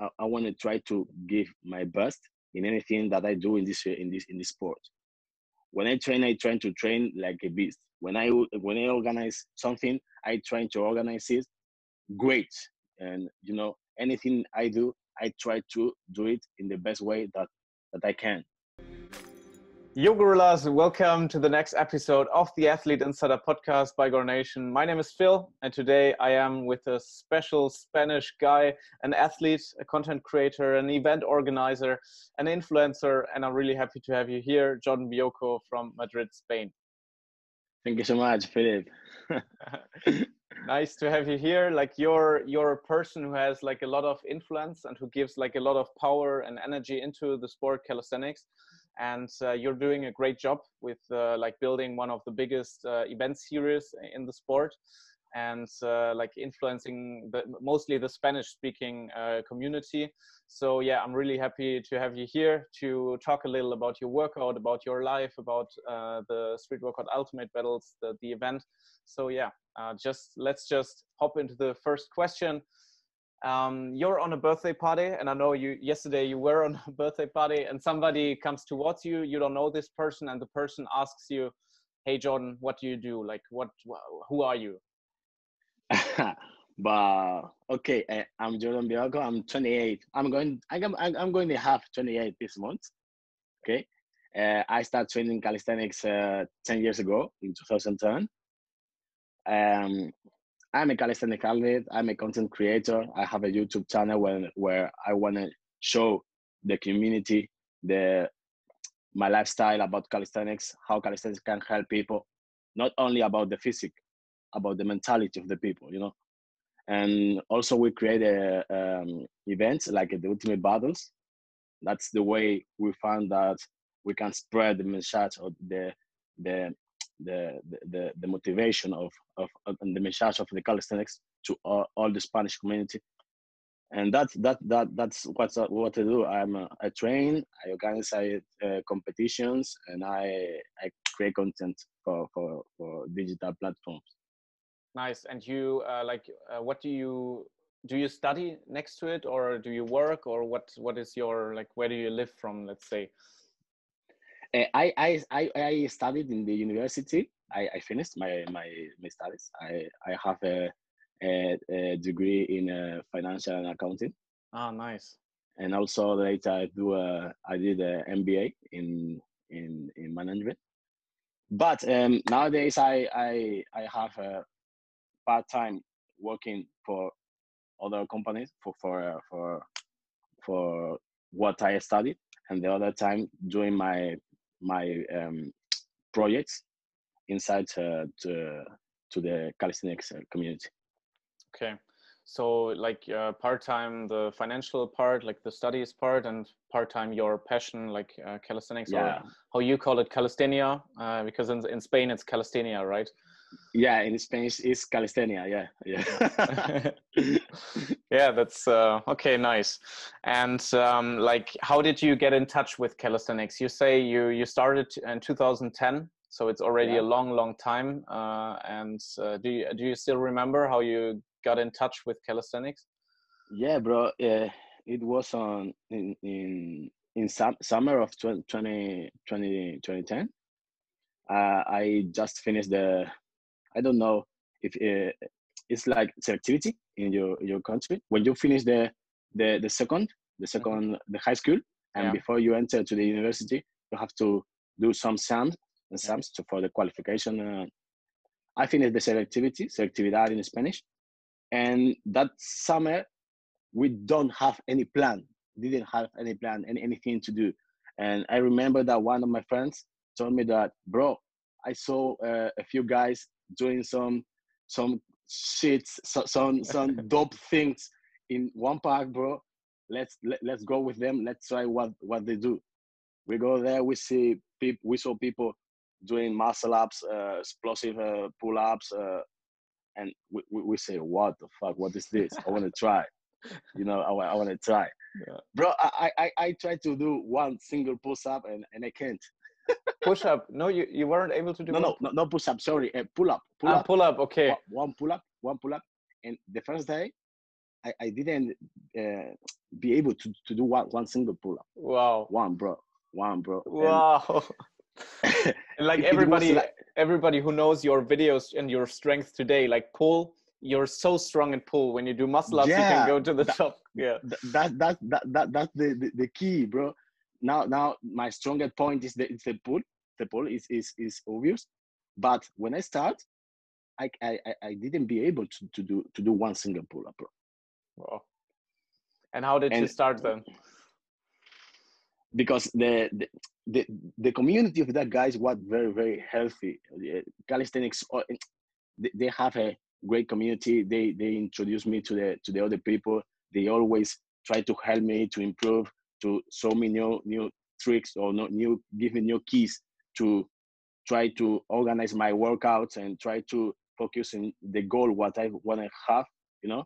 I, I want to try to give my best in anything that I do in this in this in this sport. When I train, I try to train like a beast. When I when I organize something, I try to organize it great. And you know, anything I do, I try to do it in the best way that that I can. Yo, gorillas, welcome to the next episode of the Athlete Insider podcast by Gorilla Nation. My name is Phil, and today I am with a special Spanish guy, an athlete, a content creator, an event organizer, an influencer, and I'm really happy to have you here, John Bioco from Madrid, Spain. Thank you so much, Philip. nice to have you here. Like you're you're a person who has like a lot of influence and who gives like a lot of power and energy into the sport calisthenics and uh, you're doing a great job with uh, like building one of the biggest uh, event series in the sport and uh, like influencing the, mostly the spanish speaking uh, community. So yeah i'm really happy to have you here to talk a little about your workout about your life about uh, the street workout ultimate battles the, the event. So yeah just let's just hop into the first question um, you're on a birthday party and i know you yesterday you were on a birthday party and somebody comes towards you you don't know this person and the person asks you hey jordan what do you do? Like what who are you? But okay eh, i'm jordan bioco i'm 28 i'm going i'm, I'm going to have 28 this month okay? Uh, i started training calisthenics uh, 10 years ago in 2010 um, I'm a calisthenic athlete. I'm a content creator. I have a YouTube channel where where I want to show the community the my lifestyle about calisthenics, how calisthenics can help people, not only about the physique, about the mentality of the people, you know. And also we create a, um, events like the Ultimate Battles. That's the way we found that we can spread the message of the the the the, the motivation of, of, and the message of the calisthenics to all, all the Spanish community. And that that that that's what's what I do. I'm a, train, I organize uh, competitions, and I I create content for for for digital platforms. Nice. And you uh, like uh, what do you do? You study next to it, or do you work, or what? What is your like? Where do you live from? Let's say. Uh, I, I, I, I studied in the university. I, I finished my, my, my studies. I, I have a, a, a degree in uh, financial and accounting. Ah, nice. And also later I do a, I did an MBA in, in, in management. But um, nowadays I, I, I have a part-time working for other companies for, for, uh, for, for what I studied and the other time doing my my um, projects inside uh, to to the calisthenics uh, community. Okay, so like uh, part time the financial part, like the studies part, and part time your passion, like uh, calisthenics, yeah. or how you call it calisthenia, uh, because in in Spain it's calisthenia, right? Yeah in spanish is calisthenia yeah yeah. Yeah that's uh, okay nice. And um, like how did you get in touch with calisthenics? You say you you started in 2010 so it's already yeah. a long long time uh, and uh, do you do you still remember how you got in touch with calisthenics? Yeah bro yeah it was on in in in some, summer of 20, 20, 2010 uh, i just finished the I don't know if uh, it's like selectivity in your your country when you finish the the the second the 2nd mm-hmm. the high school and yeah. before you enter to the university you have to do some SAMs and SAMs to, for the qualification. Uh, I finished the selectivity, selectividad in Spanish, and that summer we don't have any plan. Didn't have any plan, any anything to do. And I remember that one of my friends told me that, bro, I saw uh, a few guys doing some some shit, so, some some dope things in one park, bro. Let's let, let's go with them. Let's try what what they do. We go there. We see people. We saw people doing muscle ups, uh, explosive uh, pull ups, uh, and we, we, we say, "What the fuck? What is this? I want to try." You know, I, I want to try, yeah. bro. I, I I try to do one single push up and and I can't push up. No, you, you weren't able to do. No, no, no, no push up. Sorry, uh, pull up. Pull ah, up. Pull up. Okay. One, pull up. One pull up. And the first day, I, I didn't uh, be able to, to do one, one single pull up. Wow. One, bro. One, bro. Wow. And, like It- it everybody, like- everybody who knows your videos and your strength today, like pull, you're so strong in pull. When you do muscle ups, you can go to the that- top. Yeah. That that that that that's the, the, the key, bro. Now now my strongest point is the the pull. The pull is is is obvious, but when I start, I I I- didn't be able to, to do to do one single pull up. Wow. And how did you start then? because the, the the the community of that guys was very very healthy. Calisthenics, uh, they, they have a great community. They they introduce me to the to the other people. They always try to help me to improve, to show me new new tricks or no, new give me new keys to try to organize my workouts and try to focus in the goal what I want to have, you know.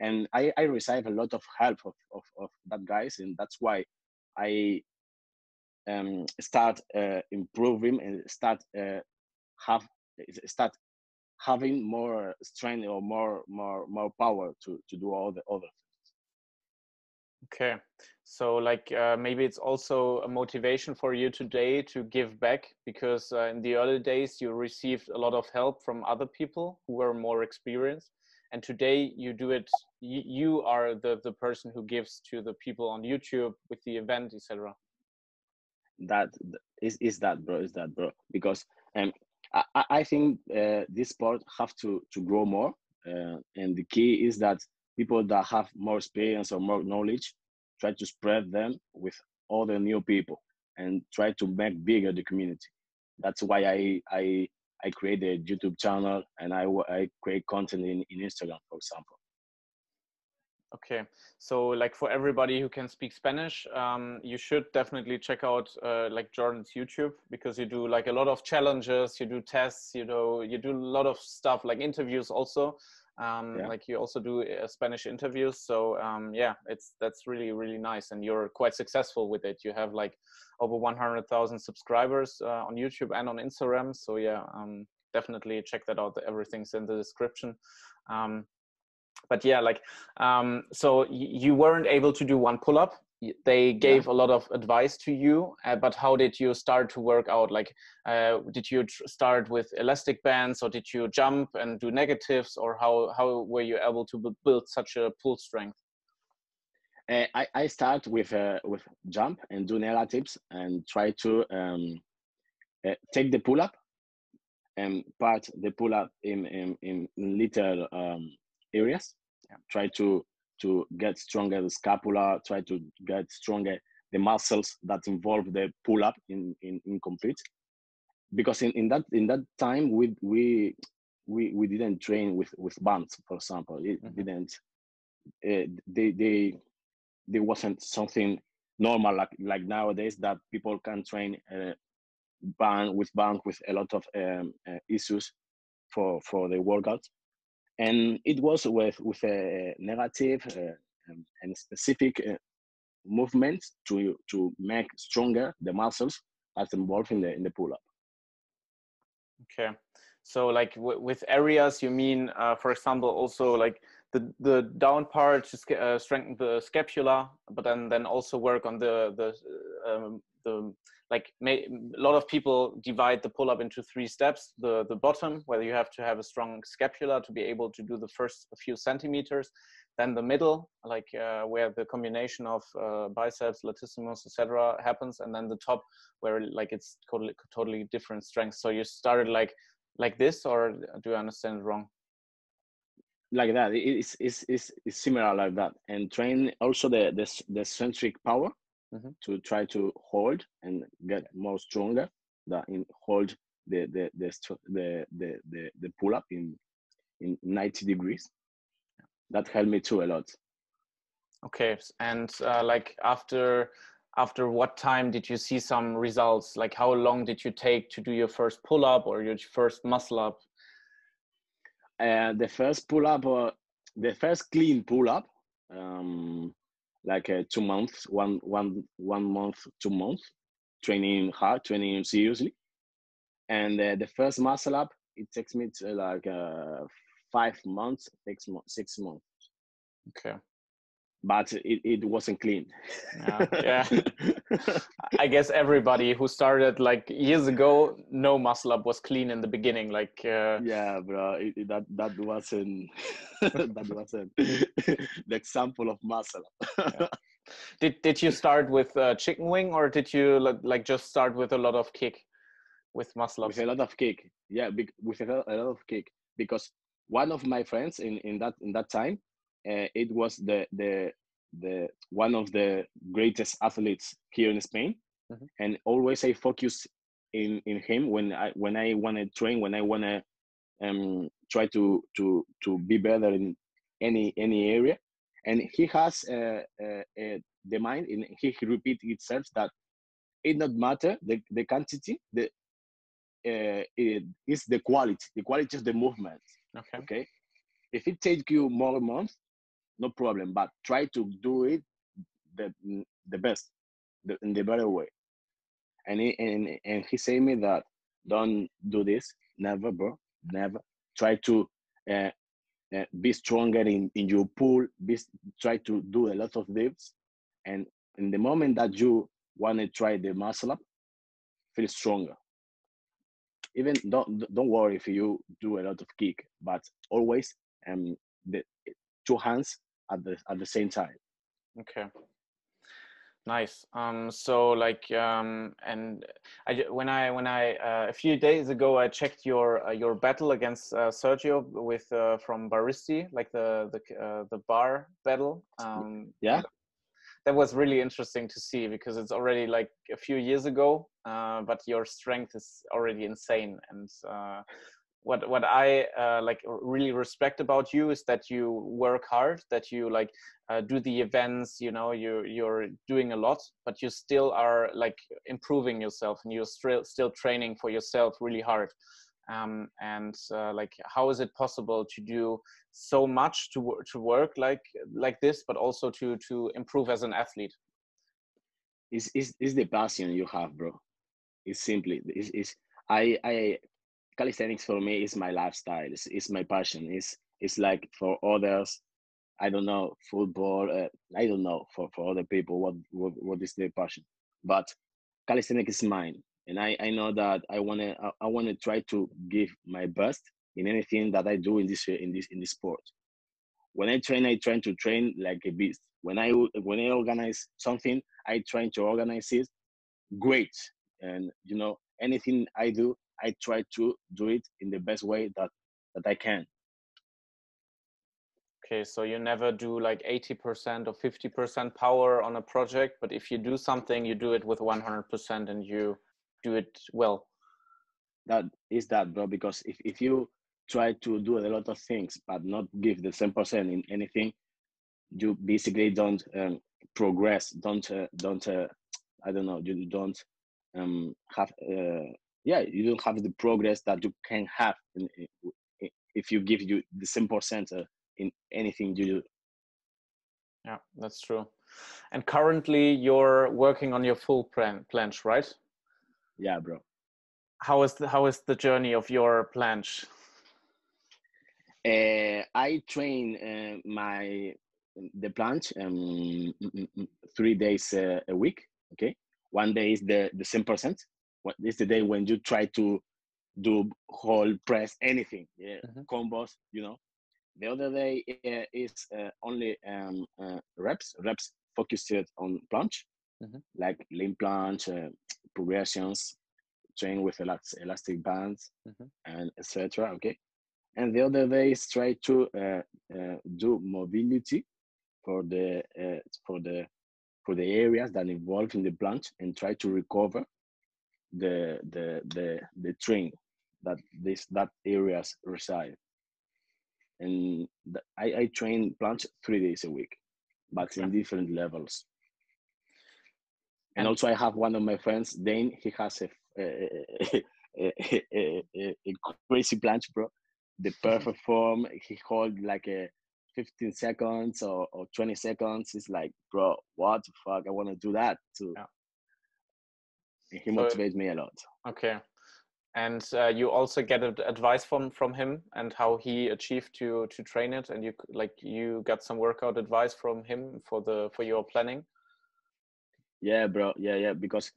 And I, I receive a lot of help of, of, of that guys, and that's why I um, start uh, improving and start uh, have start having more strength or more more more power to to do all the other Okay. So like uh, maybe it's also a motivation for you today to give back because uh, in the early days you received a lot of help from other people who were more experienced and today you do it you, are the the person who gives to the people on YouTube with the event etc. that is is that bro is that bro because um I, I think uh, this sport have to to grow more uh, and the key is that people that have more experience or more knowledge try to spread them with other new people and try to make bigger the community. That's why i i i create a youtube channel and i i create content in, in instagram for example. Okay, so like for everybody who can speak Spanish, um, you should definitely check out uh, like Jordan's YouTube because you do like a lot of challenges, you do tests, you know, you do a lot of stuff like interviews also. Um, Yeah. Like you also do uh, Spanish interviews, so um, yeah, it's that's really really nice, and you're quite successful with it. You have like over 100,000 subscribers uh, on YouTube and on Instagram, so yeah, um, definitely check that out. Everything's in the description. Um, but yeah like um so y- you weren't able to do one pull up they gave a lot of advice to you uh, but how did you start to work out like uh, did you tr- start with elastic bands or did you jump and do negatives or how how were you able to bu- build such a pull strength Uh, I, I start with uh, with jump and do negatives and try to um, uh, take the pull up and part the pull up in in, in little um, areas. Yeah. Try to to get stronger the scapula. Try to get stronger the muscles that involve the pull up in in, in complete. Because in, in that in that time we we we we didn't train with with bands for example. It Mhm. didn't. Uh, they they there wasn't something normal like like nowadays that people can train uh, band with band with a lot of um, uh, issues for for the workout and it was with with a negative uh, um, and specific uh, movements to to make stronger the muscles that's involved in the in the pull up okay. So like w- with areas you mean uh, for example also like the the down part to sca- uh, strengthen the scapula but then then also work on the the um, the like may, a lot of people divide the pull up into three steps. The the bottom where you have to have a strong scapula to be able to do the first few centimeters. Then the middle like uh, where the combination of uh, biceps latissimus etc happens. And then the top where like it's totally totally different strengths. So you started like like this or do i understand wrong? Like that. It's, it's, it's, it's similar like that. And train also the the, the centric power Mhm. to try to hold and get more stronger that in hold the the the the the, the, the pull up in in 90 degrees. That helped me too a lot. Okay and uh, like after after what time did you see some results? Like how long did you take to do your first pull up or your first muscle up? Uh, the first pull up uh, the first clean pull up um like uh, two months one one one month two months training hard training seriously and uh, the first muscle up it takes me to like uh, five months six months six months Okay. But it, it wasn't clean. Yeah. yeah. I guess everybody who started like years ago, no muscle up was clean in the beginning. Like uh... yeah, bro, it, it, that that wasn't that wasn't the example of muscle. yeah. Did did you start with uh, chicken wing or did you like just start with a lot of kick with muscle ups? With a lot of kick, yeah, big, with a lot, a lot of kick because one of my friends in in that in that time, uh, it was the the the one of the greatest athletes here in Spain, mm-hmm. and always I focus in in him when I when I want to train when I want to um try to to to be better in any any area. And he has uh, uh, uh, the mind in he, he repeat itself that it not matter the, the quantity the uh, it is the quality the quality of the movement. Okay. Okay? If it takes you more months no problem but try to do it the the best the, in the better way. And he, and and he say me that don't do this never bro never. Try to uh, uh, be stronger in, in your pull be, try to do a lot of dips. And in the moment that you want to try the muscle up feel stronger. Even don't don't worry if you do a lot of kick but always um the two hands at the at the same time. Okay. Nice. Um so like um and i when i when i uh, a few days ago i checked your uh, your battle against uh, sergio with uh, from baristi like the the uh, the bar battle. Um yeah. that was really interesting to see because it's already like a few years ago uh, but your strength is already insane. And what what I uh, like really respect about you is that you work hard, that you like uh, do the events. You know, you you're doing a lot, but you still are like improving yourself, and you're still still training for yourself really hard. Um, and uh, like, how is it possible to do so much to to work like like this, but also to to improve as an athlete? Is is is the passion you have, bro? It's simply is is I I calisthenics for me is my lifestyle. It's, it's my passion. It's it's like for others, I don't know football. Uh, I don't know for for other people what what, what is their passion, but calisthenics is mine, and I I know that I wanna I, I wanna try to give my best in anything that I do in this in this in this sport. When I train, I try to train like a beast. When I when I organize something, I try to organize it great, and you know anything I do, I try to do it in the best way that that I can. Okay, so you never do like 80% or 50% power on a project, but if you do something, you do it with 100% and you do it well. That is that, bro, because if, if you try to do a lot of things but not give the 10% in anything, you basically don't um, progress, don't, uh, don't, uh, I don't know, you don't um, have uh, yeah, you don't have the progress that you can have in, in, if you give you the same percent in anything you do. Yeah, that's true. And currently, you're working on your full plan planche, right? Yeah, bro. How is the how is the journey of your planche? Uh, I train uh, my the planche um, three days uh, a week. Okay, one day is the the same percent, what is the day when you try to do whole press anything yeah mm-hmm. combos you know the other day uh, is uh, only um, uh, reps reps focused on planche mm-hmm. like limb uh, progressions train with elastic bands mm-hmm. and etc okay and the other day is try to do mobility for the for the for the areas that involve in the planche and try to recover the the the the train that this that areas reside. And the, I, I train planche three days a week but in different levels. And also i have one of my friends dane he has a a, a, a, a crazy planche bro. The perfect form he hold like a 15 seconds or, or 20 seconds. It's like bro what the fuck? I want to do that too. Yeah he motivates me a lot. Okay. And uh, you also get advice from from him and how he achieved to to train it and you like you got some workout advice from him for the for your planning? Yeah bro. Yeah yeah because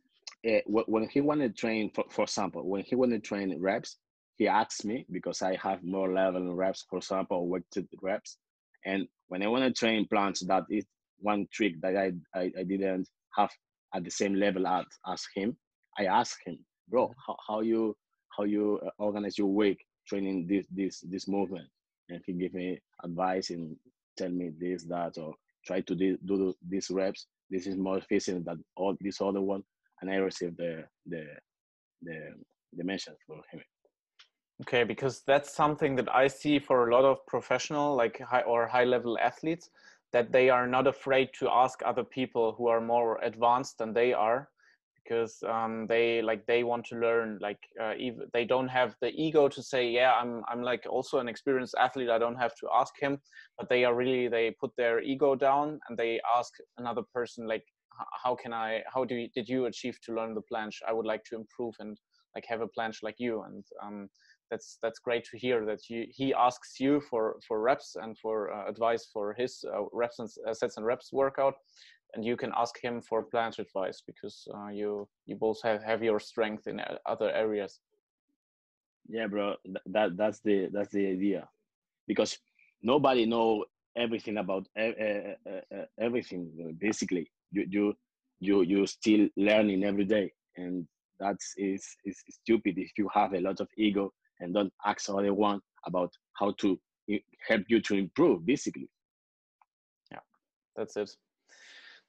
uh, when he wanted to train for, for example when he wanted to train reps he asked me because i have more level reps for example weighted reps. And when i want to train planche that is one trick that I, I i didn't have at the same level as as him i asked him bro how, how you how you uh, organize your week training this this this movement? And he gave me advice and tell me this that or try to do, do these reps. This is more efficient than all this other one. And i received the the the dimensions for him. Okay because that's something that i see for a lot of professional like high or high level athletes that they are not afraid to ask other people who are more advanced than they are because um, they like they want to learn like uh, they don't have the ego to say yeah i'm i'm like also an experienced athlete i don't have to ask him but they are really they put their ego down and they ask another person like how can i how do you, did you achieve to learn the planche? I would like to improve and like have a planche like you and um, that's that's great to hear that you, he asks you for for reps and for uh, advice for his uh, reps and uh, sets and reps workout. And you can ask him for planche advice because uh, you you both have, have your strength in uh, other areas. Yeah bro. That that's the that's the idea. Because nobody know everything about everything basically. You you you you still learning every day. And that's is is stupid if you have a lot of ego and don't ask other one about how to help you to improve basically yeah that's it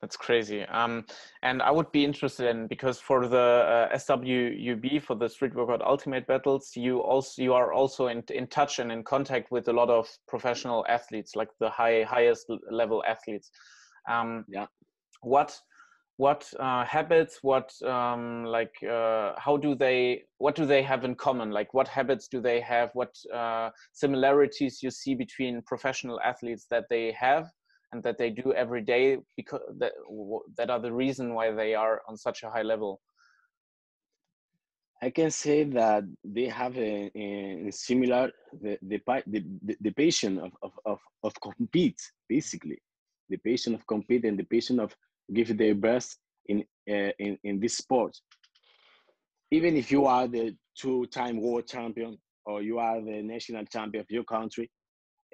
that's crazy. Um, and I would be interested in because for the uh, SWUB for the Street Workout Ultimate Battles, you also you are also in in touch and in contact with a lot of professional athletes, like the high highest level athletes. Um, yeah. What what uh, habits? What um, like uh, how do they? What do they have in common? Like what habits do they have? What uh, similarities you see between professional athletes that they have? and that they do every day because that that are the reason why they are on such a high level i can say that they have a, a similar the the, the, the passion of, of, of, of compete basically the patient of compete and the patient of give their best in uh, in in this sport even if you are the two-time world champion or you are the national champion of your country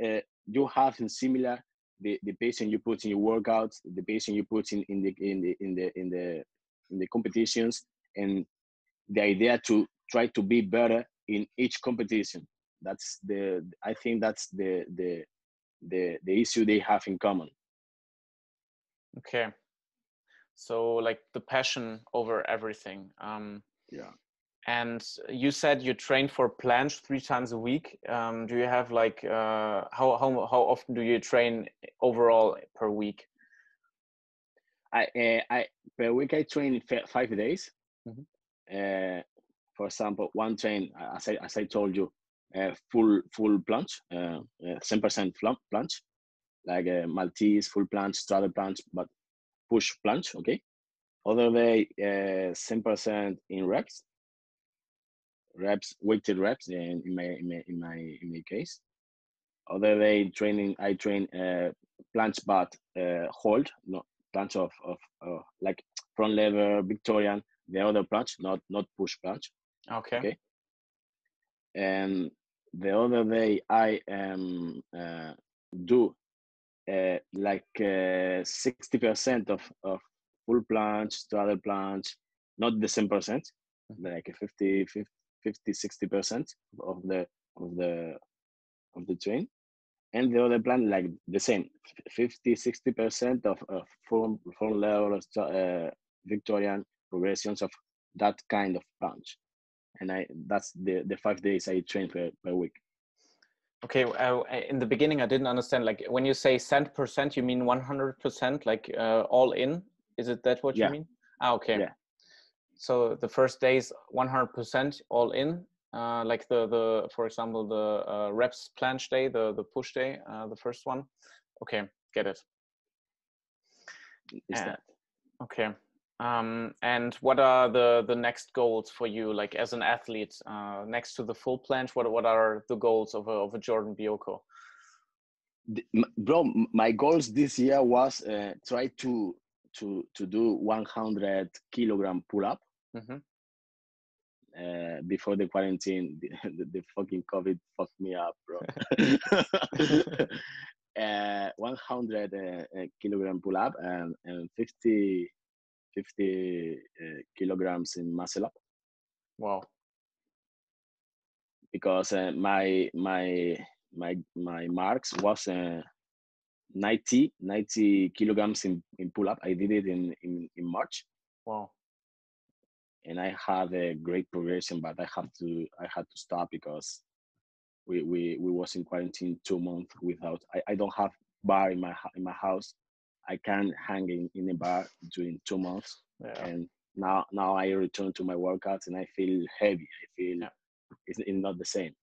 uh, you have in similar the, the patient you put in your workouts, the patient you put in, in the in the in the in the in the competitions, and the idea to try to be better in each competition. That's the I think that's the the the the issue they have in common. Okay, so like the passion over everything. Um, yeah. And you said you train for planche three times a week. Um, do you have like uh, how how how often do you train overall per week? I uh, I per week I train five days. Mm-hmm. Uh, for example, one train as I as I told you, uh, full full planche, ten percent planche, like a Maltese full planche, straddle planche, but push planche. Okay. Other day, ten percent in reps reps, weighted reps in, in my in my in my in my case. Other day training, I train uh, planche but uh, hold, not planche of of uh, like front lever Victorian. The other planche, not not push planche. Okay. Okay. And the other day I um uh, do uh, like uh, sixty percent of of full planche, straddle planche, not the same percent, mm-hmm. like a 50, 50 50 60 percent of the of the of the train and the other plan like the same 50 60 percent of, of full full level uh, victorian progressions of that kind of planche and i that's the the five days i train per, per week okay uh, in the beginning i didn't understand like when you say cent percent you mean 100 percent like uh, all in? Is it that what yeah. you mean? Ah, okay. Yeah. So the first day is 100% all in uh, like the the for example the uh, reps planche day the the push day uh, the first one. Okay get it. Is that okay Um, and what are the the next goals for you, like as an athlete, uh, next to the full planche? What what are the goals of a of a Jordan Bioco? Bro, my goals this year was uh, try to to to do 100 kilogram pull up. Mm-hmm. Uh, before the quarantine, the, the, the, fucking COVID fucked me up, bro. uh, 100 uh, kilogram pull up and, and 50 50 uh, kilograms in muscle up. Wow. Because uh, my my my my marks was uh, 90 90 kilograms in, in pull up. I did it in, in in March. Wow. And I had a great progression, but I have to I had to stop because we we we was in quarantine two months without. I, I don't have bar in my in my house I can't hang in, in a bar during two months. Yeah. And now now I return to my workouts and I feel heavy. I feel it's, it's not the same.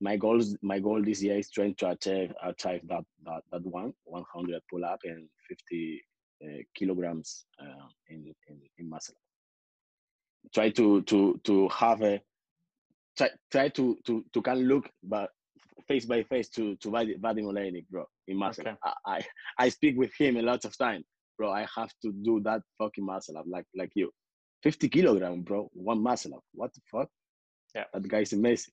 My goals my goal this year is trying to achieve achieve that that, that one 100 pull up and 50 uh, kilograms uh, in, in in muscle. Try to to to have a try try to to to can look but face by face to to Vadim Oleinik, bro. In muscle, okay. I, I, I speak with him a lot of time, bro. I have to do that fucking muscle up like like you, fifty kilogram, bro. One muscle up. What the fuck? Yeah, that guy's amazing.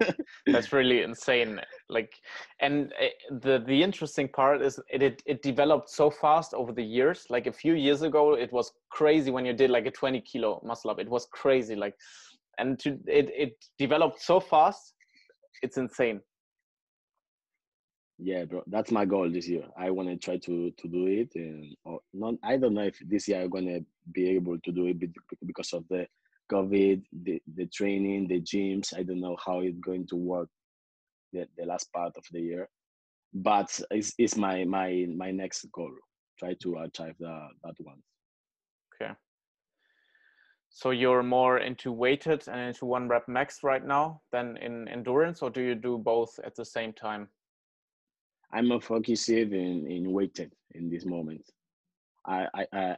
That's really insane. Like, and eh, the the interesting part is it, it it developed so fast over the years. Like a few years ago, it was crazy when you did like a twenty kilo muscle up. It was crazy. Like, and to, it it developed so fast. It's insane yeah bro that's my goal this year. I want to try to to do it and or not i don't know if this year i'm gonna be able to do it because of the covid the, the training the gyms. I don't know how it's going to work the, the last part of the year but it's, it's my my my next goal try to achieve the, that one. Okay. So you're more into weighted and into one rep max right now than in endurance or do you do both at the same time I'm more focused in in weighted in this moment. I, I, I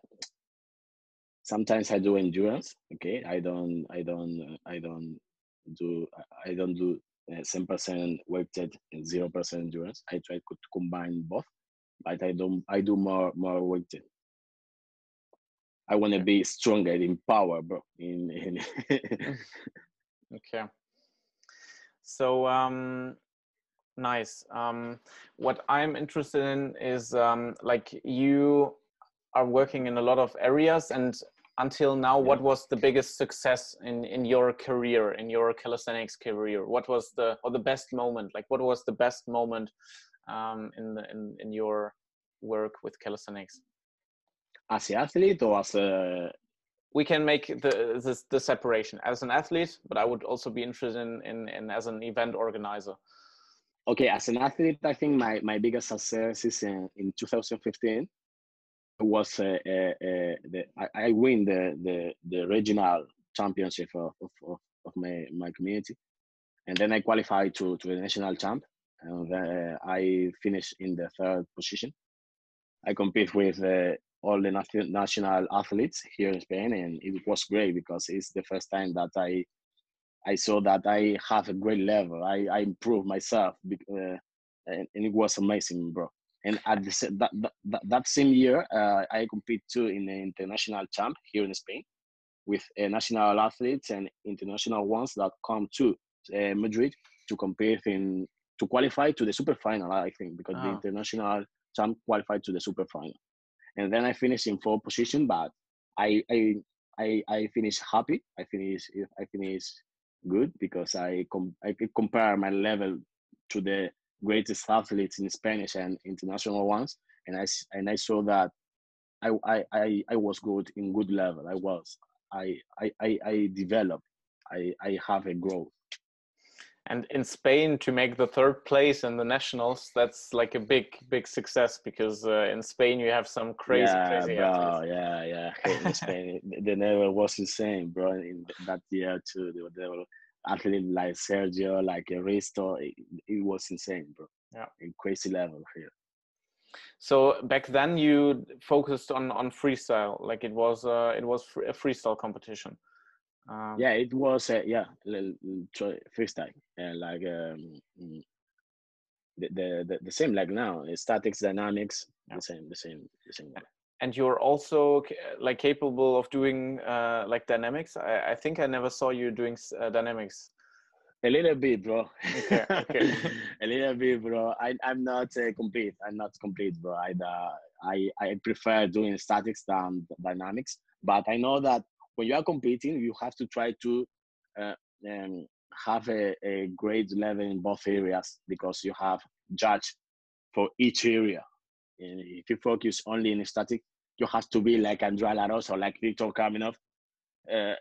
sometimes I do endurance. Okay, I don't I don't I don't do I don't do ten percent weighted and zero percent endurance. I try to combine both, but I don't I do more more weighted. I want to be stronger in power, bro. In, in okay. So um, Nice. Um, what I'm interested in is um, like you are working in a lot of areas, and until now, what was the biggest success in in your career, in your calisthenics career? What was the or the best moment? Like, what was the best moment um, in the in in your work with calisthenics? As an athlete or as a we can make the, the, the separation as an athlete, but I would also be interested in, in, in as an event organizer okay, as an athlete, I think my, my biggest success is in, in 2015 was uh, uh, uh, the, I, I, win the, the, the regional championship of, of, of, my, my community. And then I qualified to, to the national champ. And uh, I finished in the third position. I compete with uh, all the national athletes here in Spain, and it was great because it's the first time that I I saw that I have a great level. I, I improved myself, uh, and, and, it was amazing, bro. And at the, that, that, that same year, uh, I compete too in the international champ here in Spain with uh, national athletes and international ones that come to uh, Madrid to compete in to qualify to the super final. I think because oh. the ah. international champ qualified to the super final, and then I finished in fourth position, but I I I, I finished happy. I finished I finished good because I com- I compare my level to the greatest athletes in Spanish and international ones, and I and I saw that I I I, I was good in good level. I was I I I, I developed. I I have a growth. And in Spain, to make the third place in the nationals, that's like a big, big success because uh, in Spain you have some crazy, yeah, crazy bro, athletes. Yeah, yeah. In Spain, the level was insane, bro. In that year too, they were athletes like Sergio, like Risto. It, it was insane, bro. Yeah, a crazy level here. So back then you focused on on freestyle, like it was uh, it was a freestyle competition. Um, yeah, it was uh, yeah freestyle, uh, like um, mm, the, the the same like now, statics, dynamics, yeah. the same, the same, the same. Way. And you're also like capable of doing uh, like dynamics. I, I think I never saw you doing uh, dynamics. A little bit, bro. Okay. okay. a little bit, bro. I I'm not uh, complete. I'm not complete, bro. I uh, I I prefer doing statics than dynamics. But I know that when you are competing, you have to try to uh, um, have a, a great level in both areas because you have judge for each area. And if you focus only in static, you have to be like Andrea Laros or like Victor Kamenov, uh,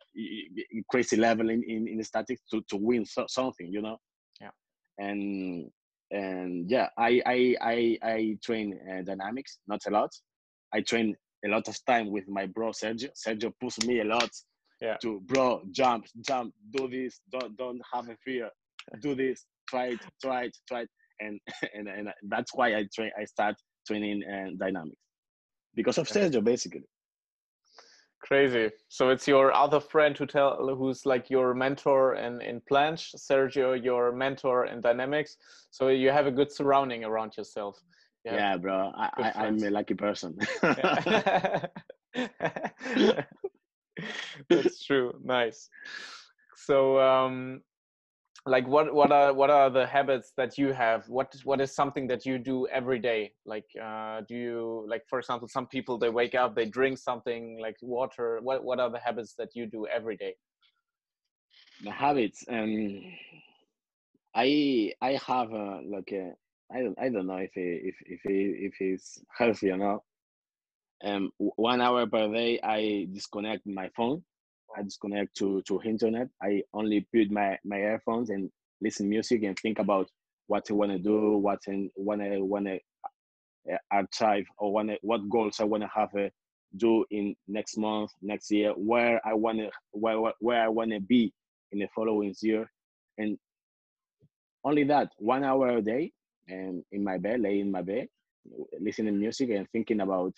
crazy level in, in, in static to, to win so, something, you know? Yeah. And and yeah, I I I, I train uh, dynamics, not a lot. I train a lot of time with my bro Sergio. Sergio pushes me a lot yeah. to bro jump, jump, do this, don't don't have a fear, do this, try it, try it, try it, and and and that's why I train. I start training and uh, dynamics because of Sergio, basically. Crazy. So it's your other friend who tell who's like your mentor in in planche, Sergio, your mentor in dynamics. So you have a good surrounding around yourself. Yeah, yeah bro. I, I am a lucky person. That's true. Nice. So um like what what are what are the habits that you have what what is something that you do every day like uh do you like for example some people they wake up they drink something like water what what are the habits that you do every day the habits um i i have uh, like a I don't I don't know if it, if if it, if it's healthy or not. Um, one hour per day, I disconnect my phone. I disconnect to to internet. I only put my my earphones and listen music and think about what I want to do, what and when I want to uh, achieve or I, what goals I want to have uh, do in next month, next year, where I want to where where I want to be in the following year, and only that one hour a day and in my bed, lay in my bed, listening music and thinking about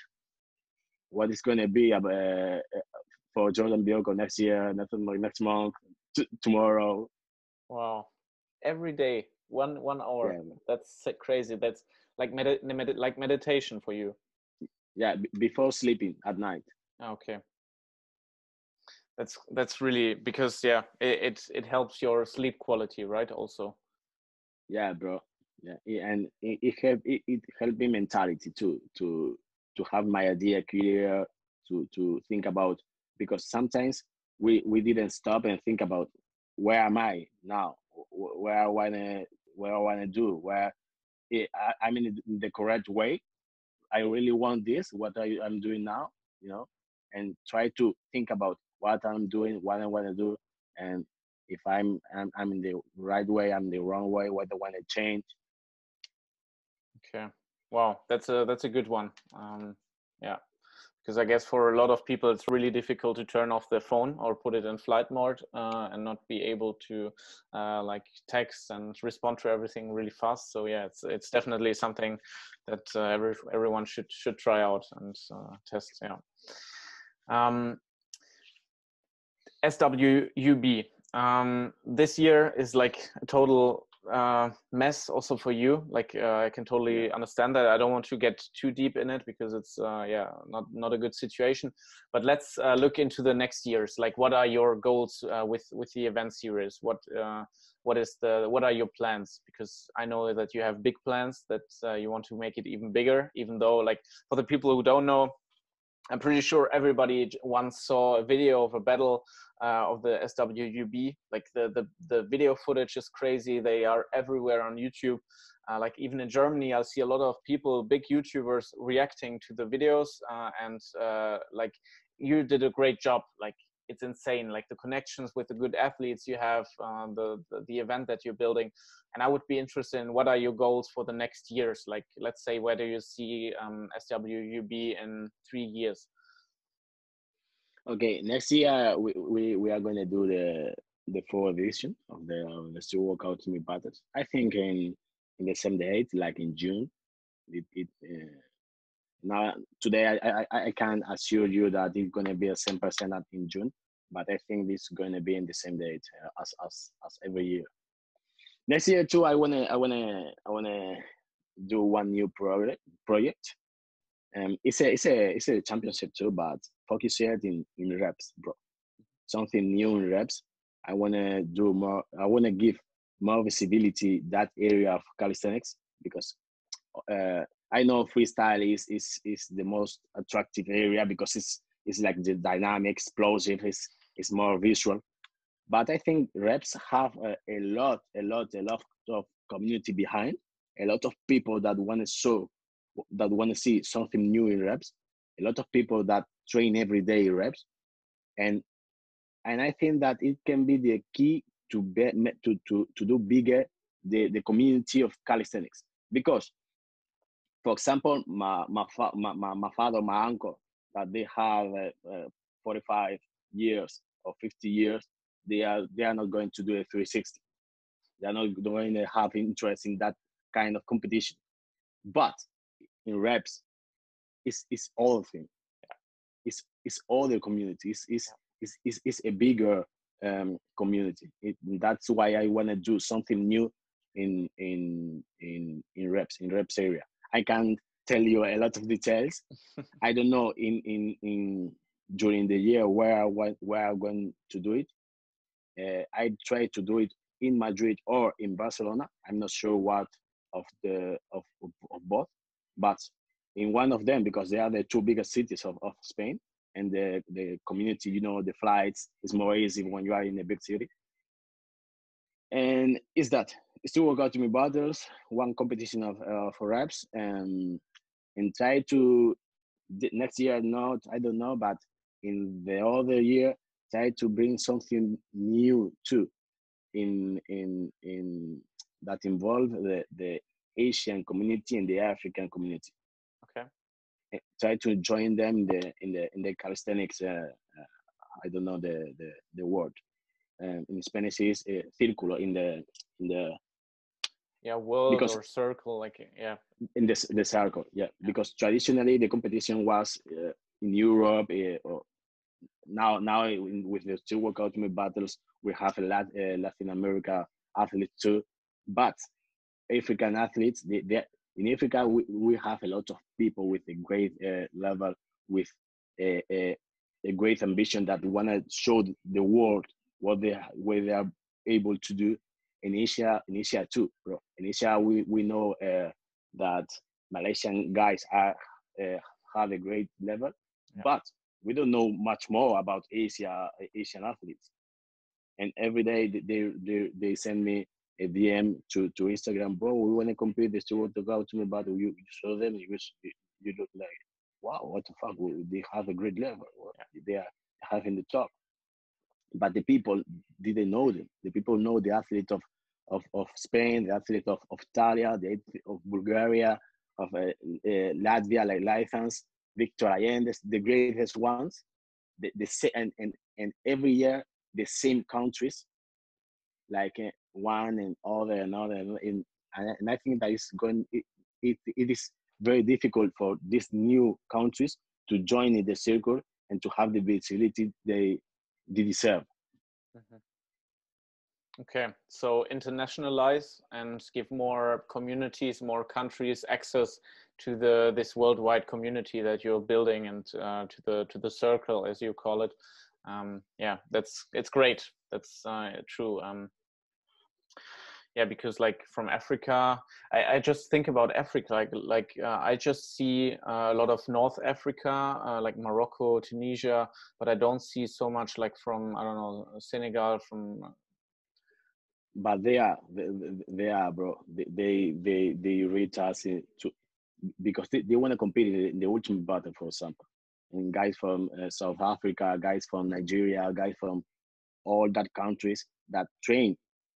what is going to be about, uh, for Jordan Bioco next year, next, next month, t- tomorrow. Wow, every day, one one hour. Yeah. That's crazy. That's like med- med- like meditation for you. Yeah, b- before sleeping at night. Okay. That's that's really because yeah, it, it it helps your sleep quality, right? Also. Yeah, bro yeah and it, it helped it, it helped me mentality too to to have my idea clear to to think about because sometimes we we didn't stop and think about where am i now? Where i want to where i want to do? Where it, I, i'm in the correct way i really want this what I, i'm doing now you know and try to think about what i'm doing what i want to do and if I'm, I'm i'm in the right way i'm the wrong way what i want to change Okay. Wow, that's a that's a good one. Um, yeah, because I guess for a lot of people it's really difficult to turn off their phone or put it in flight mode uh, and not be able to uh, like text and respond to everything really fast. So yeah, it's it's definitely something that uh, every everyone should should try out and uh, test. Yeah. Um, SWUB. Um, this year is like a total uh, mess also for you. Like uh, i can totally understand that. I don't want to get too deep in it because it's uh, yeah not not a good situation. But let's uh, look into the next years. Like what are your goals uh, with with the event series? What uh, what is the what are your plans? Because i know that you have big plans that you want to make it even bigger even though like for the people who don't know I'm pretty sure everybody once saw a video of a battle uh, of the SWUB. Like the, the the video footage is crazy. They are everywhere on YouTube. Uh, like even in Germany, I see a lot of people, big YouTubers, reacting to the videos. Uh, and uh, like you did a great job. Like it's insane like the connections with the good athletes you have uh, the, the, the event that you're building and i would be interested in what are your goals for the next years like let's say do you see um, swub in three years okay next year we, we, we are going to do the the fourth edition of the uh, the Street Workout Ultimate Battles i think in in the 78 like in june it, it uh, now today I, I, I can assure you that it's going to be the same percent in June, but I think it's going to be in the same date uh, as, as as every year. Next year too, I wanna I wanna I wanna do one new project project. Um, it's a it's a it's a championship too, but focus it in in reps, bro. Something new in reps. I wanna do more. I wanna give more visibility that area of calisthenics because uh, I know freestyle is is is the most attractive area because it's it's like the dynamic, explosive, it's it's more visual. But I think reps have a, a lot, a lot, a lot of community behind, a lot of people that want to show, that want to see something new in reps, a lot of people that train every day reps, and and I think that it can be the key to be, to to to do bigger the the community of calisthenics because for example, my my my my, father, my uncle, that they have uh, uh, 45 years or 50 years, they are they are not going to do a 360. They are not going to have interest in that kind of competition. But in reps, it's it's all thing. It's it's all the community. It's it's it's, it's, it's a bigger um, community. It, that's why I want to do something new in in in in reps in reps area I can't tell you a lot of details. I don't know in in in during the year where I where I'm going to do it. Uh, I try to do it in Madrid or in Barcelona. I'm not sure what of the of, of, of both, but in one of them because they are the two biggest cities of, of Spain and the the community. You know, the flights is more easy when you are in a big city. And is that out to me battles, one competition of uh, for reps, and and try to next year not I don't know, but in the other year try to bring something new too, in in in that involve the the Asian community and the African community. Eh, try to join them in the in the in the calisthenics. Uh, uh, I don't know the the the word. Um, in Spanish is uh, círculo in the in the yeah world because or circle like yeah in this the circle yeah. yeah. because traditionally the competition was uh, in europe uh, or now now in, with the two world ultimate battles we have a lot uh, latin america athletes too but african athletes they, they, in africa we, we have a lot of people with a great uh, level with a, a, a great ambition that want to show the world what they what they are able to do in Asia, in Asia too, bro. In Asia, we, we know uh, that Malaysian guys are uh, have a great level, yeah. but we don't know much more about Asia Asian athletes. And every day they they they send me a DM to, to Instagram, bro. We want to compete. They still want to go to me, but you, you show them. You, you look like, wow, what the fuck? They have a great level. They are having the top but the people didn't know them. The people know the athlete of of, of Spain, the athlete of, of Italy, the of Bulgaria, of uh, uh, Latvia, like Laizans, Victor Allende, the greatest ones. The, the and, and, and every year the same countries, like uh, one and other and other. And, and, and I think that is going, it, it, it is very difficult for these new countries to join in the circle and to have the visibility they, they deserve. Mm-hmm. Okay, so internationalize and give more communities, more countries access to the this worldwide community that you're building and uh, to the to the circle as you call it. Um, yeah, that's it's great. That's uh, true. Um, yeah, because like from Africa, I, I just think about Africa. Like like uh, I just see uh, a lot of North Africa, uh, like Morocco, Tunisia, but I don't see so much like from I don't know Senegal, from but they are they, they are bro they they they, reach us to because they, they want to compete in the ultimate battle for example and guys from uh, south africa guys from nigeria guys from all that countries that train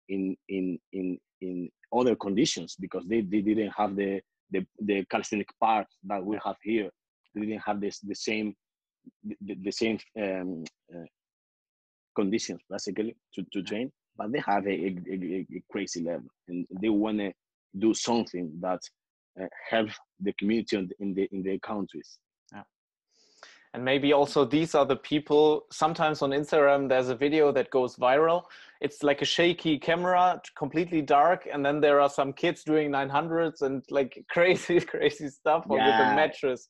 in in in in other conditions because they, they didn't have the the, the calisthenic part that we have here. They didn't have this the same the, the same um, uh, conditions basically to, to train but they have a, a, a, a crazy level and they want to do something that uh, help the community in the in the countries and maybe also these are the people sometimes on instagram there's a video that goes viral. It's like a shaky camera completely dark and then there are some kids doing 900s and like crazy crazy stuff yeah. with a mattress.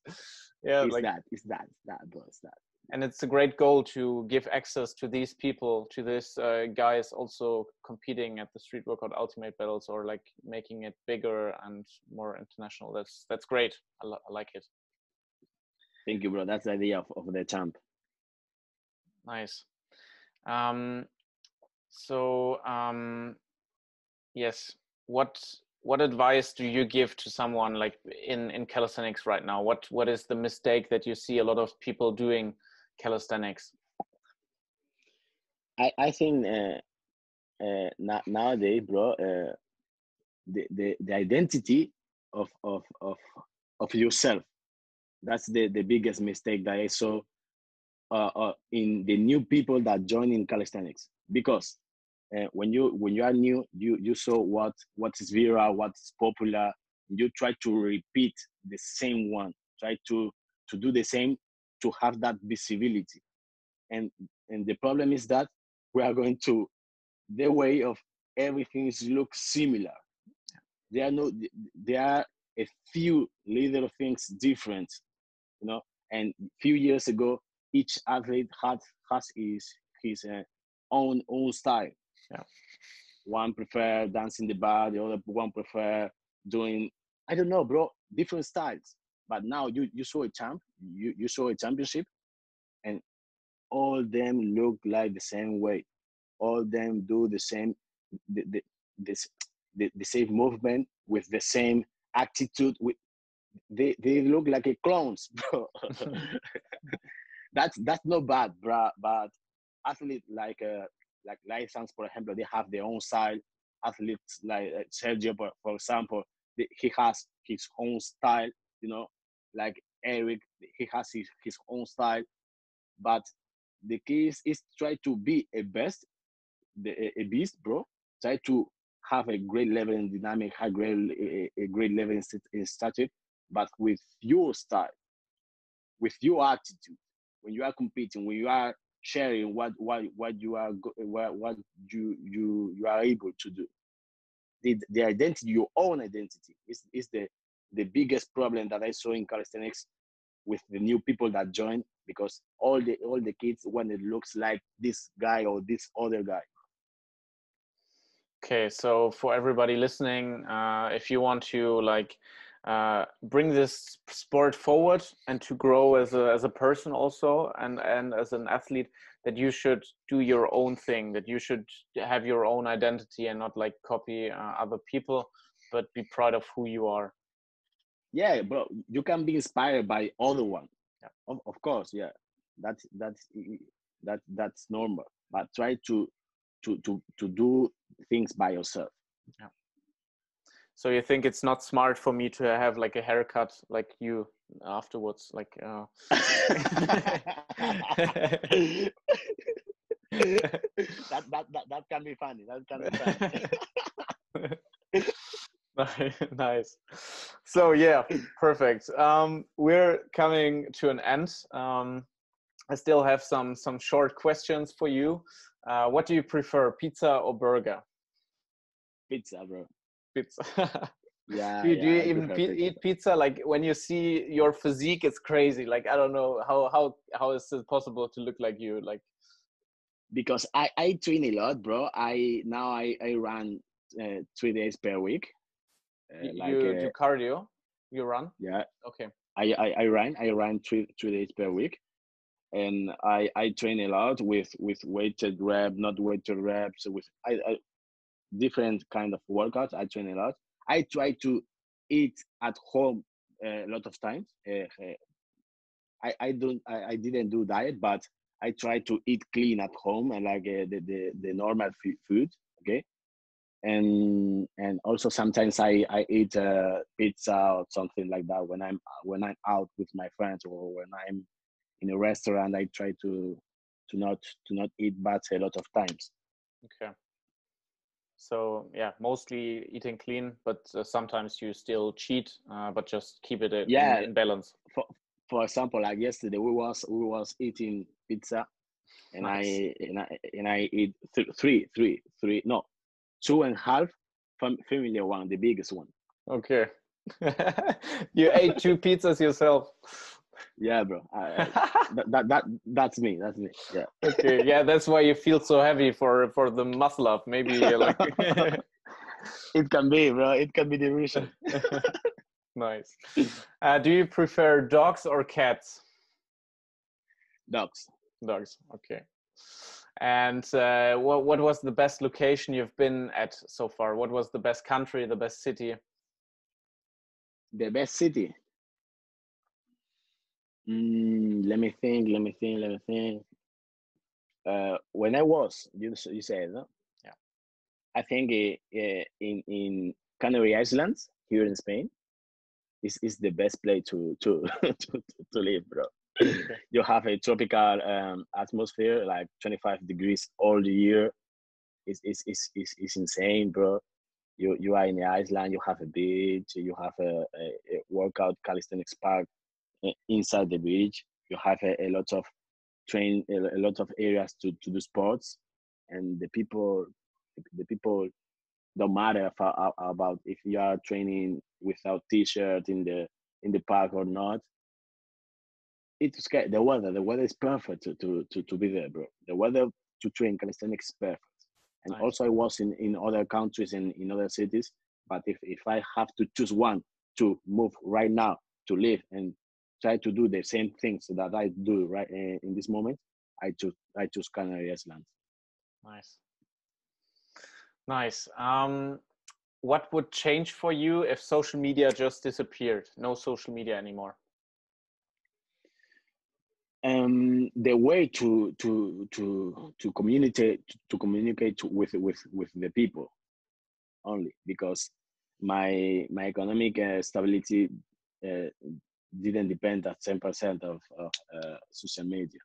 Yeah it's like that it's that it's that it's that and it's a great goal to give access to these people to these uh, guys also competing at the street workout ultimate battles or like making it bigger and more international. That's that's great. I, I like it Thank you, bro. That's the idea of, of the champ. Nice. Um, so um, yes, what what advice do you give to someone like in in calisthenics right now? What what is the mistake that you see a lot of people doing calisthenics? I I think uh, uh, nowadays, bro, uh, the, the the identity of of of of yourself that's the, the biggest mistake that I saw uh, uh, in the new people that join in calisthenics. Because uh, when you when you are new you you saw what what is viral what's popular you try to repeat the same one. Try to to do the same to have that visibility. And and the problem is that we are going to the way of everything is look similar. There are no there are a few little things different you know. And few years ago, each athlete had has his his uh, own own style. Yeah. One prefer dancing the bar, the other one prefer doing I don't know, bro, different styles. But now you you saw a champ, you you saw a championship, and all them look like the same way. All them do the same the the this the, the same movement with the same attitude with they they look like a clones, bro. that's that's not bad, bro. But athletes like uh, like Laizans, for example, they have their own style. Athletes like uh, Sergio, for example, they, he has his own style. You know, like Eric, he has his, his own style. But the key is, is try to be a best, the, a, a beast, bro. Try to have a great level in dynamic, have great a, a great level in, in stature, but with your style, with your attitude, when you are competing, when you are sharing what what what you are what, what you you you are able to do. The, the identity, your own identity, is is the the biggest problem that I saw in calisthenics with the new people that join because all the all the kids when it looks like this guy or this other guy. Okay, so for everybody listening, uh, if you want to like uh, bring this sport forward and to grow as a as a person also and and as an athlete that you should do your own thing that you should have your own identity and not like copy uh, other people but be proud of who you are. Yeah bro you can be inspired by other one. Yeah. of, of course yeah. That's that's that that's normal. But try to to to to do things by yourself. Yeah so you think it's not smart for me to have like a haircut like you afterwards like uh... that, that, that that can be funny that can be funny. Nice. So yeah perfect. Um we're coming to an end. Um i still have some some short questions for you. Uh what do you prefer pizza or burger? Pizza bro pizza. yeah. do, yeah, do you even p- eat pizza? Like when you see your physique, it's crazy. Like I don't know how how how is it possible to look like you? Like because I I train a lot, bro. I now I I run uh, three days per week. Uh, like, you do uh, cardio. You run. Yeah. Okay. I, I I run. I run three three days per week and I, I train a lot with with weighted rep, not weighted reps. With I, I different kind of workouts. I train a lot. I try to eat at home a lot of times. Uh, I, I don't I, I didn't do diet, but I try to eat clean at home and like uh, the, the the normal food. Okay, and and also sometimes I I eat uh, pizza or something like that when I'm when I'm out with my friends or when I'm in a restaurant. I try to to not to not eat bad a lot of times. Okay. So yeah, mostly eating clean, but uh, sometimes you still cheat, uh, but just keep it in, Yeah. in balance. For for example, like yesterday, we was we was eating pizza, and Nice. I and I and I eat th- three, three, three, no, two and a half fam- familiar one, the biggest one. Okay. you ate two pizzas yourself. Yeah, bro. I, I- that, that that that's me. That's me. Yeah. okay, yeah, that's why you feel so heavy for for the muscle up. Maybe you're like It can be, bro. It can be the reason. nice. Uh, do you prefer dogs or cats? Dogs. Dogs. Okay. And uh, what what was the best location you've been at so far? What was the best country, the best city? The best city. Mm, let me think. Let me think. Let me think. Uh, when I was, you you said, no? Yeah. I think uh, uh, in in Canary Islands here in Spain is is the best place to to to, to live, bro. you have a tropical um, atmosphere, like 25 degrees all the year. It's, it's, it's, it's, it's insane, bro. You you are in the island. You have a beach. You have a, a, a workout calisthenics park inside the beach. You have a, a lot of train, a, a lot of areas to, to do sports, and the people, the people don't matter uh, about if you are training without t-shirt in the in the park or not. It's. The weather, the weather is perfect to, to, to, to be there, bro. The weather to train calisthenics is perfect. And Nice. also I was in, in other countries and in other cities. But if, if I have to choose one to move right now to live and try to do the same things that I do right uh, in this moment, I choose I choose Canary Islands. Nice. Nice. Um, what would change for you if social media just disappeared? No social media anymore. um the way to to to to communicate to communicate with with with the people only because my my economic uh, stability uh, didn't depend at 10% of, of uh, social media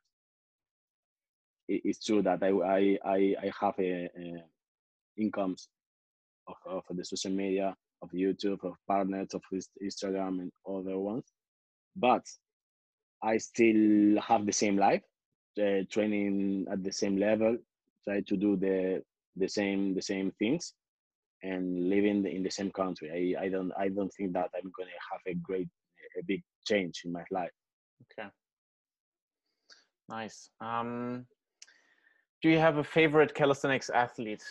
it, it's true that i i i, I have a, a incomes of, of the social media of youtube of partners of instagram and other ones but I still have the same life, uh, training at the same level, try to do the the same the same things, and living in the same country. I, I don't I don't think that I'm gonna have a great a big change in my life. Okay. Nice. Um, do you have a favorite calisthenics athlete?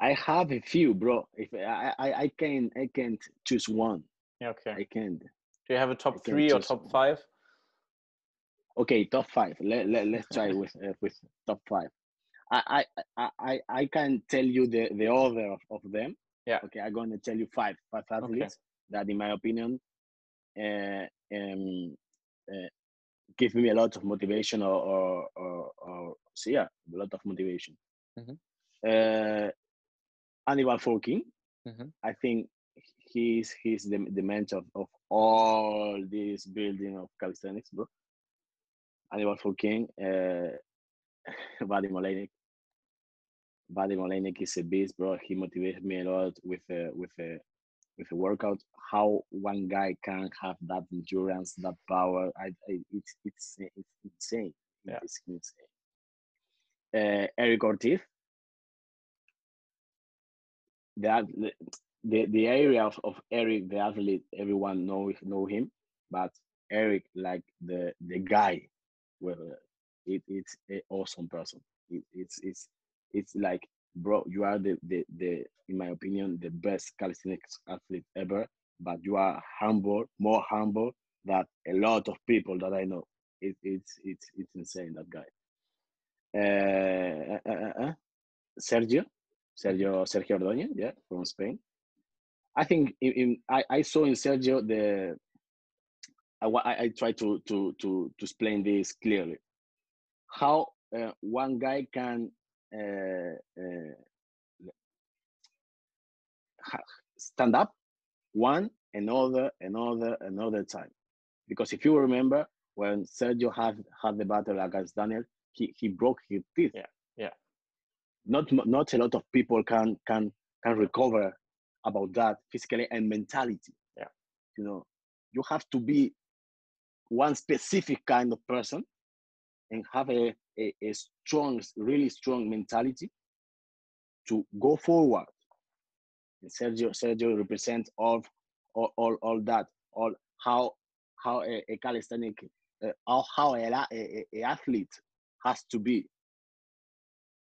I have a few, bro. If I I, I can I can't choose one. Okay. I can't. Do you have a top three or top one. five? Okay, top five. Let, let, let's try with uh, with top five. I, I I I I can tell you the the order of, of them. Yeah. Okay, I'm gonna tell you five five athletes that, in my opinion, uh, um, uh, give me a lot of motivation or or, or, or so yeah, a lot of motivation. Mhm. Uh, Anibal Forking. Mhm. I think he's he's the the mentor of, of all this building of calisthenics, bro. Anibal Forking, uh, Vadim Oleynik. Vadim Oleynik is a beast, bro. He motivates me a lot with a with a with a workout. How one guy can have that endurance, that power, I, I it's it's it's insane. Yeah. It's insane. Uh, Eric Ortiz. That the the area of, of Eric, the athlete, everyone know know him, but Eric, like the the guy, well, it, it's an awesome person. It, it's it's it's like, bro, you are the, the the in my opinion the best calisthenics athlete ever, but you are humble, more humble than a lot of people that I know. It, it's it's it's insane that guy. Uh, uh, uh, uh, Sergio, Sergio Sergio Ordóñez, yeah, from Spain. I think in, in I, I saw in Sergio the I, I, try to to to to explain this clearly. How uh, one guy can Eh, eh, stand up one another another another time, because if you remember when Sergio had had the battle against Daniel, he he broke his teeth. Yeah, yeah. not not a lot of people can can can recover about that physically and mentality. Yeah. You know, you have to be one specific kind of person and have a, a, a strong, really strong mentality to go forward. And Sergio Sergio represents all all, all, all that, all how how a, a calisthenic, uh, how, how a, a, a athlete has to be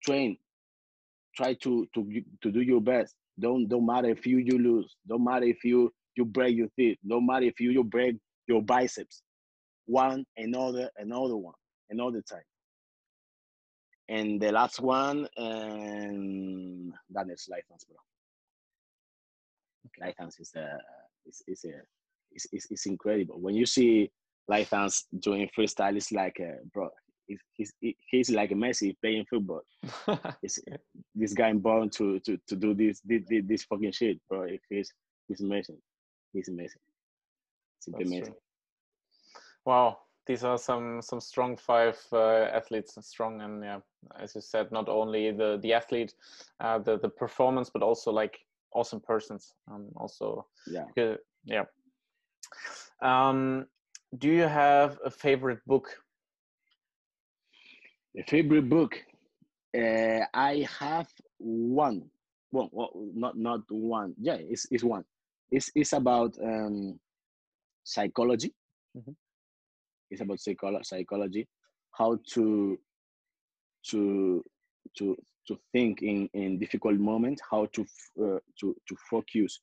Train, Try to to to do your best. Don't don't matter if you you lose. Don't matter if you you break your teeth. Don't matter if you you break your biceps. One another another one another time. And the last one, um, that is Laizans, bro. Laizans is a is is a is, is, is incredible. When you see Laizans doing freestyle, it's like a, bro. He's, he's like a Messi playing football. it's, this guy born to to to do this this, this fucking shit, bro. He's he's amazing. He's amazing. Simply amazing. True. Wow, these are some some strong five uh, athletes, strong and yeah, as you said, not only the the athlete, uh, the the performance, but also like awesome persons. Um, also, yeah, yeah. Um, do you have a favorite book? A favorite book? Uh, I have one. Well, well, not not one. Yeah, it's it's one. It's it's about um, psychology. Mm-hmm. It's about psycholo- psychology, how to to to to think in in difficult moments, how to uh, to to focus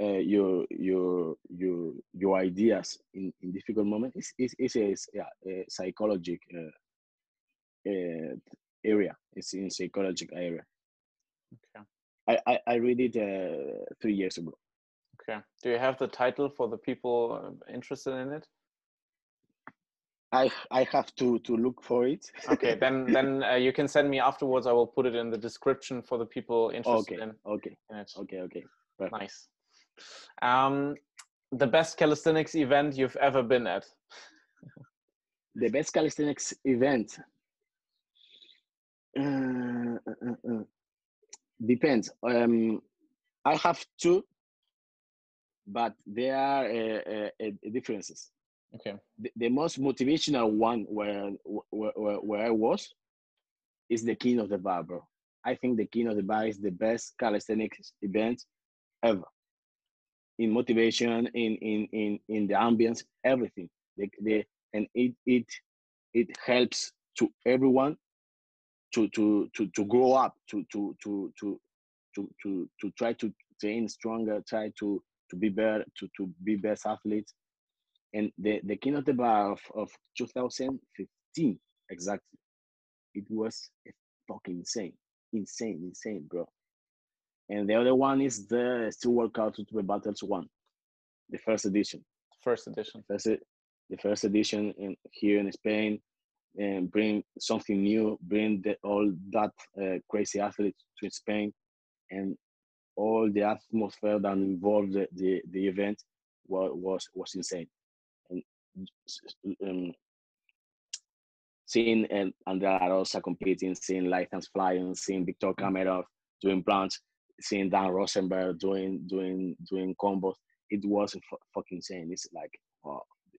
uh, your your your your ideas in, in difficult moments it's, it's, it's a, yeah, a psychologic uh, uh, area. It's in psychologic area. Okay. I i, I read it uh, three years ago. Okay. Do you have the title for the people interested in it I I have to to look for it. okay, then then uh, you can send me afterwards. I will put it in the description for the people interested okay, in. Okay. In okay. Okay. Perfect. Nice. Um, the best calisthenics event you've ever been at? the best calisthenics event uh, uh, uh, uh, depends. Um, I have two, but there are uh, uh, differences. Okay. The, the, most motivational one where, where where where I was is the King of the Bar, bro. I think the King of the Bar is the best calisthenics event ever in motivation, in in in in the ambience, everything. The, the, and it it it helps to everyone to to to to grow up, to to to to to to to try to train stronger, try to to be better, to to be best athletes. And the the keynote of, of 2015 exactly, it was fucking insane, insane, insane, bro and the other one is the Steel World the Battles one, the first edition. First edition. First, the first edition in, here in Spain, and bring something new, bring the, all that uh, crazy athletes to Spain, and all the atmosphere that involved the, the, the event was, was was insane. Um, seeing and Andrea also competing, seeing Laizans flying, seeing Viktor Kamenov doing planches, seeing Dan Rosenberg doing doing doing combos, it was fucking insane. It's like,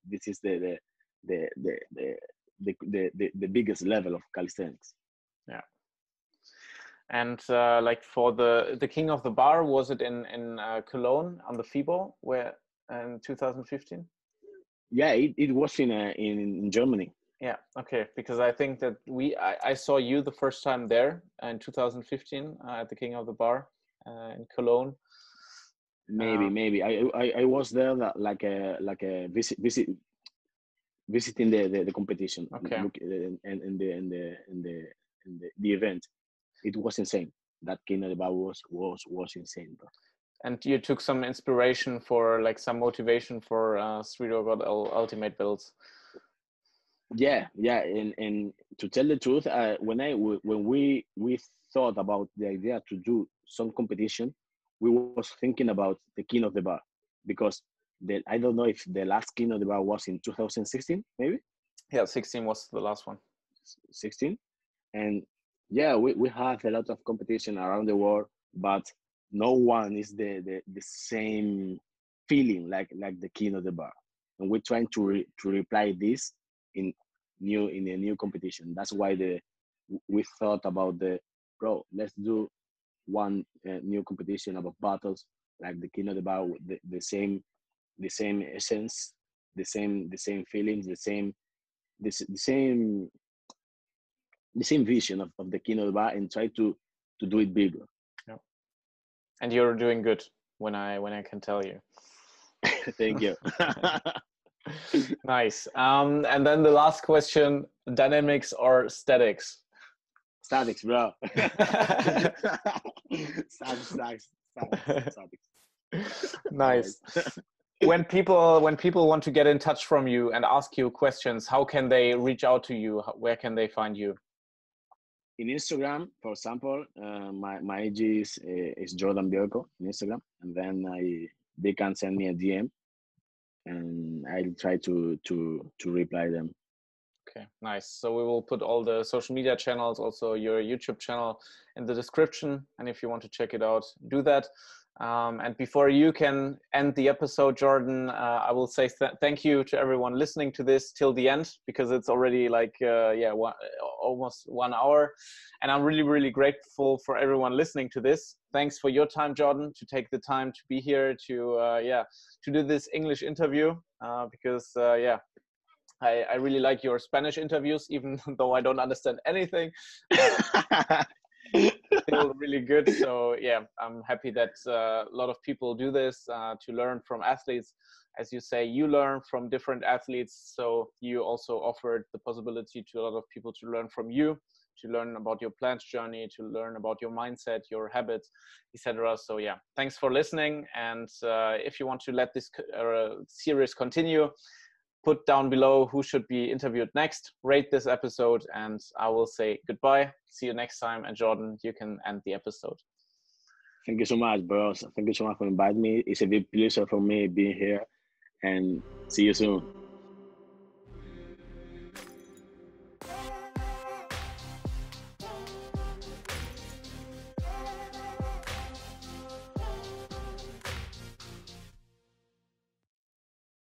this is the the the the the the, the, the, the biggest level of calisthenics. Yeah. And uh, like for the the king of the bar, was it in in uh, Cologne on the FIBO where in 2015? Yeah, it, it was in uh, in Germany. Yeah. Okay. Because I think that we I, I saw you the first time there in 2015 uh, at the King of the Bar, uh, in Cologne. Maybe, um, maybe I, I I was there like a like a visit visit visiting the the, the competition. Okay. Look, and in the in the in the in the, the event, it was insane. That King of the Bar was was was insane, bro and you took some inspiration for like some motivation for uh, Street Workout Ultimate Battles. Yeah, yeah, and and to tell the truth, uh, when I when we we thought about the idea to do some competition, we was thinking about the king of the bar because the, I don't know if the last king of the bar was in 2016, maybe. Yeah, 16 was the last one. 16, and yeah, we, we have a lot of competition around the world, but no one is the the, the same feeling like like the king of the bar. And we're trying to re, to reply this in new in a new competition. That's why the we thought about the bro. Let's do one uh, new competition about battles like the king of the bar with the, the same the same essence, the same the same feelings, the same the, the same the same vision of, of the king of the bar and try to to do it bigger. And you're doing good when I when I can tell you. Thank you. nice. Um, and then the last question: dynamics or statics? Statics, bro. statics, statics, statics. Nice. when people when people want to get in touch from you and ask you questions, how can they reach out to you? Where can they find you? In Instagram, for example, uh, my my IG is, is Jordan Bioco in Instagram, and then I they can send me a DM and I'll try to to to reply them. Okay, nice. So we will put all the social media channels, also your YouTube channel in the description. And if you want to check it out, do that. Um, and before you can end the episode, Jordan, uh, I will say th thank you to everyone listening to this till the end because it's already like uh, yeah one, almost one hour, and I'm really really grateful for everyone listening to this. Thanks for your time, Jordan, to take the time to be here to uh, yeah to do this English interview uh, because uh, yeah I, I, really like your Spanish interviews, even though I don't understand anything. still really good. So yeah, I'm happy that uh, a lot of people do this uh, to learn from athletes. As you say, you learn from different athletes, so you also offered the possibility to a lot of people to learn from you, to learn about your plant journey, to learn about your mindset, your habits, etc. So yeah, thanks for listening. And uh, if you want to let this uh, series continue, put down below who should be interviewed next, rate this episode, and I will say goodbye. See you next time. And Jordan, you can end the episode. Thank you so much, bros. Thank you so much for inviting me. It's a big pleasure for me being here, and see you soon.